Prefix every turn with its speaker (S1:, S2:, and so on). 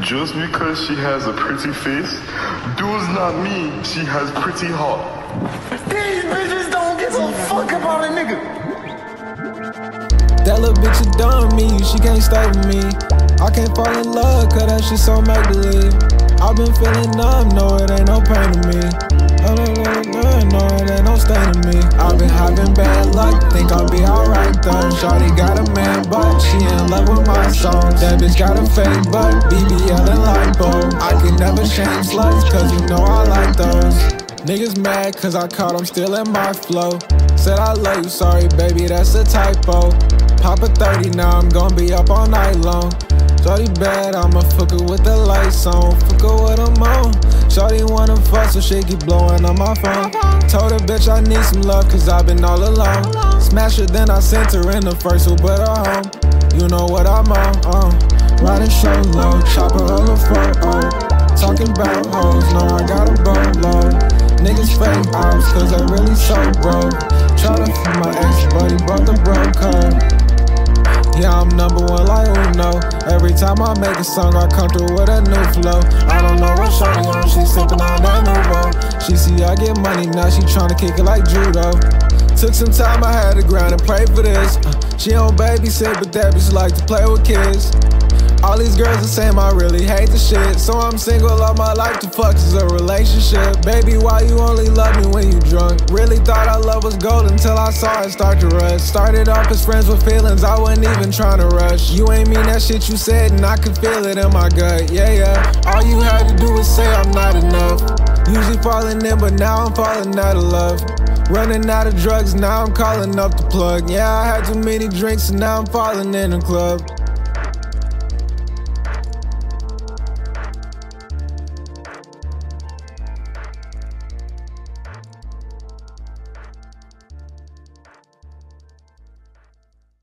S1: Just because she has a pretty face does not mean she has pretty heart. These bitches don't give a fuck about a nigga.
S2: That little bitch a dumb me, she can't stay with me. I can't fall in love, cause that shit so make believe. I've been feeling numb, no, it ain't no pain to me. Love with my songs. That bitch got a fake butt, BBL and lipo. I can never shame sluts, cause you know I like those. Niggas mad cause I caught them still in my flow. Said I love you, sorry baby, that's a typo. Pop a 30, now I'm gonna be up all night long. Shorty bad, I'ma fuck her with the lights on. Fuck her with them on. Shorty wanna fuck, so she keep blowing on my phone. Told her bitch I need some love, cause i been all alone. Smash her, then I sent her in the first Uber to home. You know what I'm on, uh. Riding show low, chopper on the front, oh. Talking about hoes, no, I got a boatload. Niggas fake ops, cause they really so broke. Tryna feed my ex, but he brought the broke. Yeah, I'm number one like Uno. Every time I make a song, I come through with a new flow. I don't know what shawty on, she sippin' on that Nuvo. She see I get money, now she tryna kick it like judo. Took some time, I had to grind and pray for this. Uh, she don't babysit, but that bitch like to play with kids. All these girls the same, I really hate the shit. So I'm single all my life, the fuck is a relationship. Baby, why you only love me when you drunk? Really thought our love was gold until I saw it start to rust. Started off as friends with feelings, I wasn't even trying to rush. You ain't mean that shit you said, and I can feel it in my gut. Yeah, yeah. All you had to do was say I'm not enough. Usually falling in, but now I'm falling out of love. Running out of drugs, now I'm calling up the plug. Yeah, I had too many drinks, and now I'm falling in the club.